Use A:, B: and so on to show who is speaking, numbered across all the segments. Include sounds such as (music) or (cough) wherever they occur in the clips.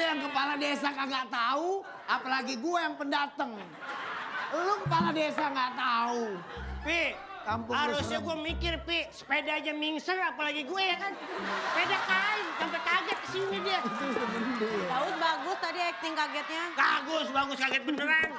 A: aja yang kepala desa kagak tahu, apalagi gue yang pendatang. Lu kepala desa nggak tahu.
B: Pi,
A: Kampung
B: harusnya gue mikir, Pi. Sepeda aja mingser, apalagi gue ya kan. Sepeda kain, sampai kaget ke sini dia. (laughs)
C: Bagus bagus tadi acting kagetnya.
B: Bagus, bagus, kaget beneran.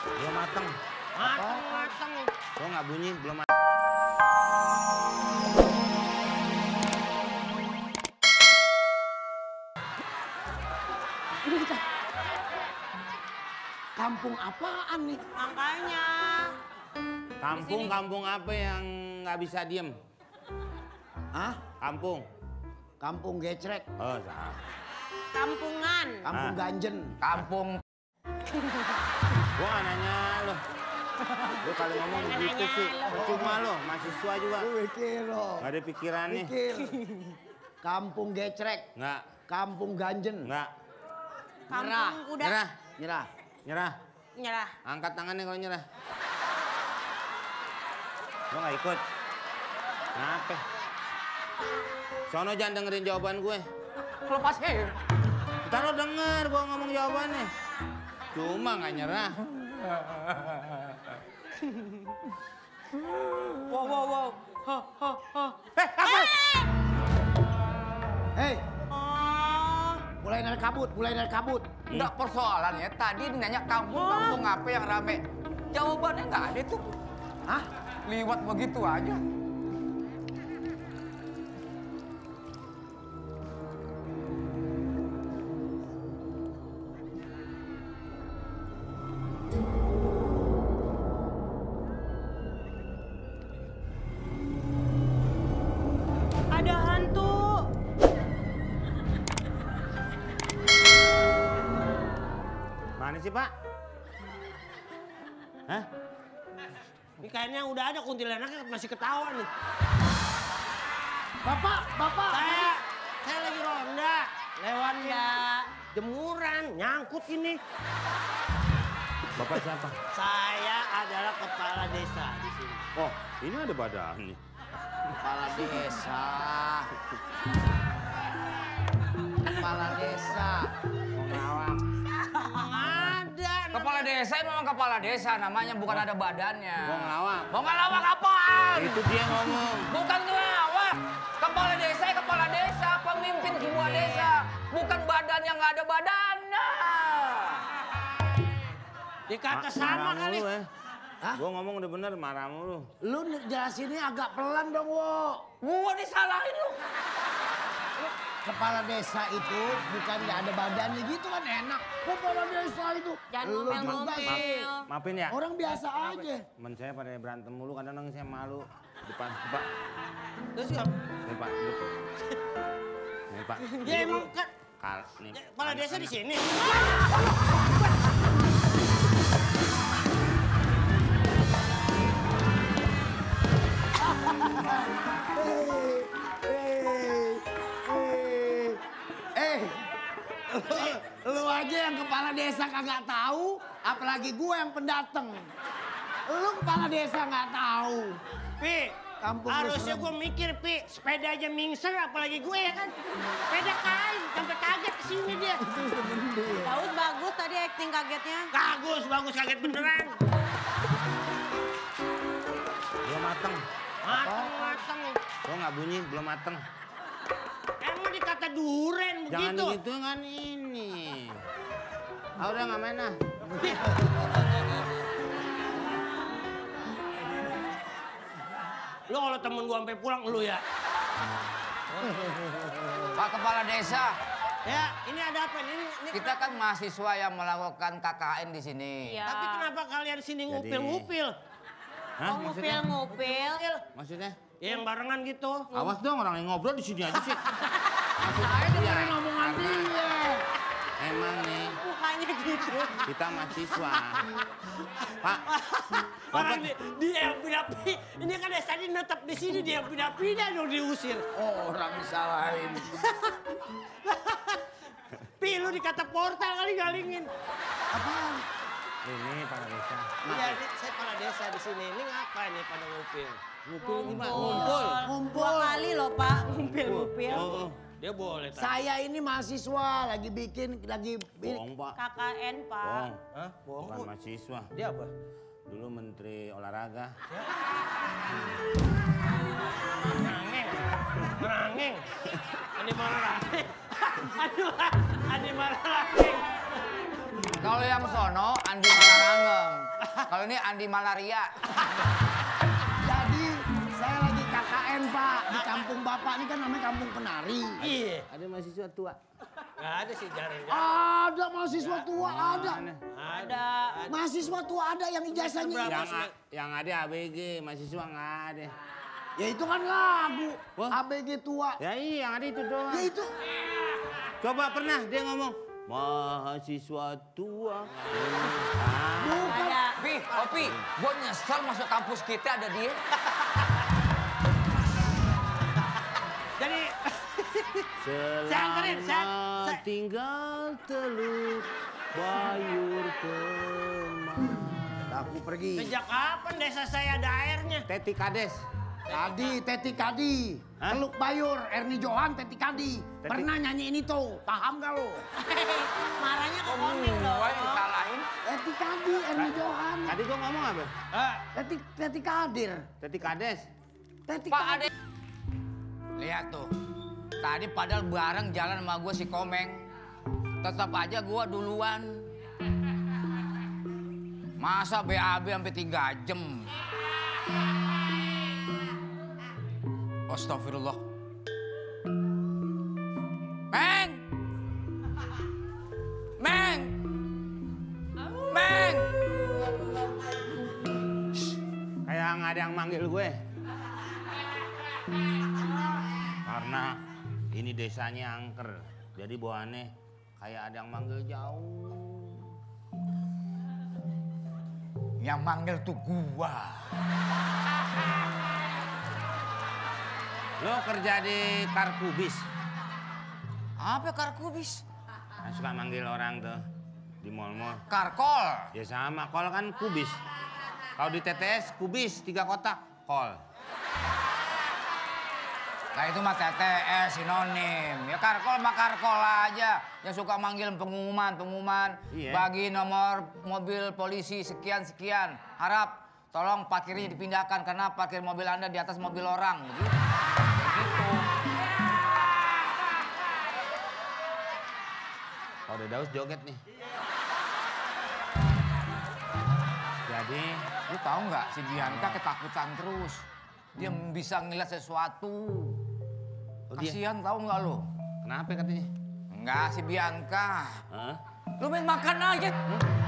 D: Belum mateng.
B: Mateng, mateng.
D: Lo nggak bunyi, belum mateng.
A: Kampung apaan nih?
C: Makanya.
D: Kampung, kampung apa yang nggak bisa diem?
A: Hah?
D: Kampung.
A: Kampung gecrek,
D: Oh, salah.
C: Kampungan.
A: kampung
D: Ah.
A: ganjen.
E: Kampung (laughs)
D: Gua nggak nanya lo. Lu kalau ngomong
C: Jangan
D: begitu
C: nanya
D: sih,
C: lo.
D: percuma lo, mahasiswa juga.
A: Lu mikir lo.
D: Nggak ada pikirannya.
A: Mikir. Kampung gecrek,
D: Nggak,
A: kampung ganjen.
D: nggak.
A: Nyerah.
C: Kampung kuda.
D: Nyerah,
A: Nyerah.
D: Nyerah.
C: Nyerah.
D: Angkat tangannya kalau nyerah. Lo nggak ikut? Kenapa? Sono jangan dengerin jawaban gue.
E: lepasin.
D: Ntar lo denger gue ngomong jawabannya. Cuma nggak nyerah.
B: Wow, wow, wow. Ha, ha, ha.
D: Eh, apa?
A: Hei,
C: Oh.
A: Mulai dari kabut, mulai dari kabut.
E: Enggak persoalannya. Tadi nanya kampung-kampung apa yang rame. Jawabannya nggak ada tuh.
A: Hah?
E: Liwat begitu aja.
D: Mana sih Pak? Hah?
B: Ini kayaknya udah ada kuntilanaknya masih ketawa nih.
A: Bapak, bapak.
B: Saya, saya lagi ronda. Lewat ya jemuran, nyangkut ini.
D: Bapak siapa?
B: Saya adalah kepala desa di sini.
D: Oh, ini ada badannya.
A: Kepala desa. (laughs) Kepala desa.
E: Kepala desa memang kepala desa namanya bukan ada badannya.
D: Gua ngelawak.
E: Mau ngelawak apaan?
D: Itu dia ngomong.
E: Bukan ngelawak. Kepala desa ya kepala desa, pemimpin sebuah desa. Bukan badan yang nggak ada badannya.
B: Dikata
D: Ma-
B: sama
D: marah
B: kali.
D: mulu, ya.
A: Hah?
D: Gua ngomong udah bener, marah mulu.
A: Lu jelasinnya agak pelan dong, Wo.
E: Gua disalahin lu.
A: Kepala desa itu bukan nggak ada badannya gitu kan enak. Kepala desa itu.
C: Jangan
A: Lu juga
C: ngomel-ngomel.
A: sih.
D: Maafin ya.
A: Orang biasa aja.
D: Temen saya pada berantem mulu, kadang-kadang saya malu. Depan, Pak.
B: Terus ya,
D: Nih Pak. Nih Pak.
B: ya emang kan
D: Kal, nih.
B: ya, kepala desa di sini. (laughs)
A: Eh, lu, lu aja yang kepala desa kagak tahu, apalagi gue yang pendatang. Lu kepala desa nggak tahu.
B: Pi,
A: Kampung
B: harusnya gue mikir, Pi. Sepeda aja mingser, apalagi gue ya kan. Sepeda kain, sampai kaget ke sini dia. (laughs)
C: Bagus bagus tadi acting kagetnya.
B: Bagus, bagus, kaget beneran.
D: Belum mateng.
B: Mateng, mateng.
D: Lo nggak bunyi, belum mateng.
B: Dikata duren
D: Jangan
B: begitu.
D: gitu kan ini. Ah udah nggak main ah.
B: Lu kalau temen gua sampai pulang lu ya.
E: Pak Kepala Desa,
B: Ya, ini ada apa? Ini, ini
E: kita kan mahasiswa yang melakukan KKN di sini.
C: Iya.
B: Tapi kenapa kalian sini ngupil-ngupil?
D: Hah,
C: Oh
D: maksudnya?
C: ngupil ngupil.
D: Maksudnya?
B: Ya yang barengan gitu.
D: Awas dong orang yang ngobrol di sini aja sih. (laughs)
A: Saya dengerin omongan dia.
D: Emang nih
C: Mukanya gitu.
D: kita mahasiswa. (laughs) Pak,
B: Orang di, dia yang pindah-pindah. Ini kan dari tadi netep di sini dia yang pindah-pindah dong diusir.
A: Oh, orang disalahin. (laughs)
B: Pi, lu dikata portal kali galingin.
A: Apaan?
D: ini para desa.
B: Iya, ini saya kepala desa di sini. Ini ngapain nih pada ngupil?
D: Ngumpul,
C: Ngumpul.
D: ngumpul.
A: Ngumpul.
C: Dua kali loh Pak, ngumpil-ngumpil.
D: Oh, oh.
B: Dia boleh tadi.
A: Saya ini mahasiswa lagi bikin lagi
D: Bohong, Pak.
C: KKN, Pak.
D: Bohong.
B: Hah? Bohong.
D: Bukan mahasiswa.
B: Dia apa?
D: Dulu menteri olahraga.
B: Merangeng. Merangeng. Andi Mararangeng. Aduh, Andi Mararangeng.
E: Kalau yang sono Andi Malarangeng. Kalau ini Andi Malaria.
A: KKN Pak di kampung Bapak ini kan namanya kampung penari.
B: Iya.
D: Ada mahasiswa tua.
B: Gak ada sih jarang.
A: Ada mahasiswa tua ada.
C: Ada.
A: Mahasiswa tua ada yang ijazahnya.
B: Berapa
D: Yang, yang ada ABG, mahasiswa nggak ada.
A: Ya itu kan lagu
D: Wah.
A: ABG tua.
D: Ya iya, yang ada itu doang.
A: Ya itu
D: Coba pernah dia ngomong, mahasiswa tua. Ah,
A: bukan.
C: Ada.
E: Pi, Opi, gue nyesel masuk kampus kita ada dia.
D: Selama
B: saya-
D: tinggal teluk bayur teman.
A: Aku pergi.
B: sejak kapan desa saya ada airnya?
D: Teti Kades.
A: Kadi, Teti Kadi.
D: Hah?
A: Teluk Bayur, Erni Johan, Teti Kadi.
D: Teti-
A: Pernah nyanyi ini tuh, paham gak lo? (laughs)
C: Marahnya ke komik dong.
E: Gue yang disalahin.
A: Teti Kadi, Erni Johan.
D: Tadi gua ngomong apa?
B: Ah,
A: Teti, Teti Kadir.
D: Teti Kades.
A: Teti
E: Pak. Lihat tuh. Tadi padahal bareng jalan sama gue si Komeng. Tetap aja gue duluan. Masa BAB sampai 3 jam. Astagfirullah. Meng! Meng! Meng!
D: Kayak nggak ada yang manggil gue. Karena ini desanya angker. Jadi bawaannya kayak ada yang manggil jauh.
E: Yang manggil tuh gua.
D: Lo kerja di Karkubis.
E: Apa karkubis?
D: Kan suka manggil orang tuh di mall-mall.
E: Karkol.
D: Ya sama, kol kan kubis. Kalau di TTS kubis tiga kotak, kol.
E: Nah itu mah TTS sinonim. Ya karkol mah karkol aja. Yang suka manggil pengumuman, pengumuman.
D: Iya.
E: Bagi nomor mobil polisi sekian-sekian. Harap tolong parkirnya dipindahkan karena parkir mobil Anda di atas mobil orang. Begitu. Gitu.
D: Kalau udah daus joget nih. Jadi,
E: Lu tahu nggak si Bianca ketakutan terus. Dia bisa ngeliat sesuatu.
D: Oh?
E: Kasihan tahu nggak lu?
D: kenapa katanya?
E: Enggak si Bianca.
D: Hah?
E: Lu main makan aja.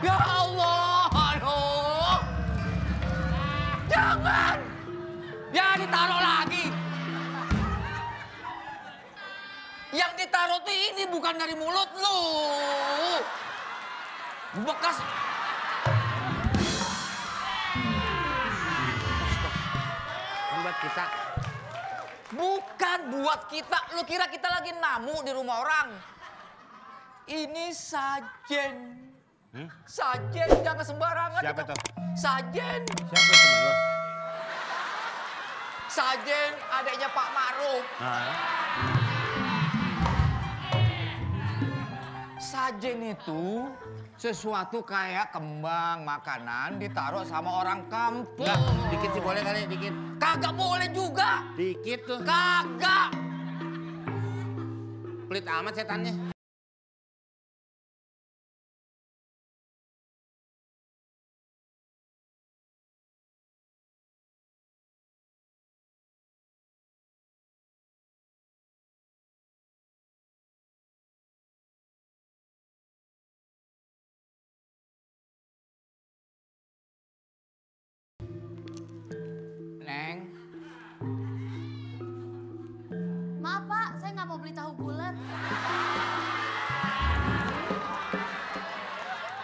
E: Ya Allah, aduh. Jangan. Ya ditaruh lagi. Yang ditaruh tuh ini bukan dari mulut lu. Bekas
D: kita.
E: bukan buat kita. Lu kira kita lagi namu di rumah orang. Ini sajen.
D: Hmm?
E: Sajen jangan sembarangan.
D: Siapa tuh?
E: Sajen.
D: Siapa lo?
E: Sajen adiknya Pak Ma'ruf.
D: Nah,
E: Sajen itu sesuatu kayak kembang makanan ditaruh sama orang kampung.
D: dikit sih boleh kali, dikit.
E: Kagak boleh juga.
D: Dikit tuh.
E: Kagak.
D: Pelit amat setannya.
F: Nggak mau beli tahu bulat.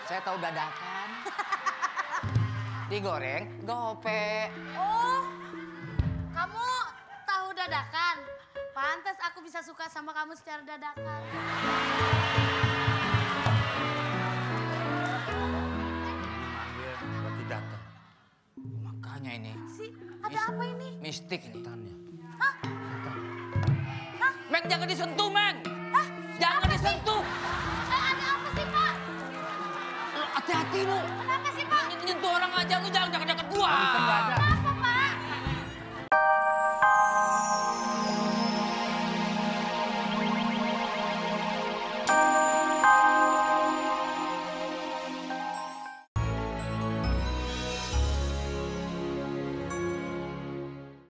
E: saya tahu dadakan. (laughs) Digoreng, gope.
F: Oh, kamu tahu dadakan? Pantas aku bisa suka sama kamu secara dadakan.
D: Datang.
E: Makanya ini
F: Si, ada apa ini?
E: mistik ini. Disentuh.
F: Eh, ada apa sih, Pak?
E: Hati-hati lu.
F: Kenapa sih, Pak?
E: Nyentuh orang aja lu jangan dekat-dekat gua.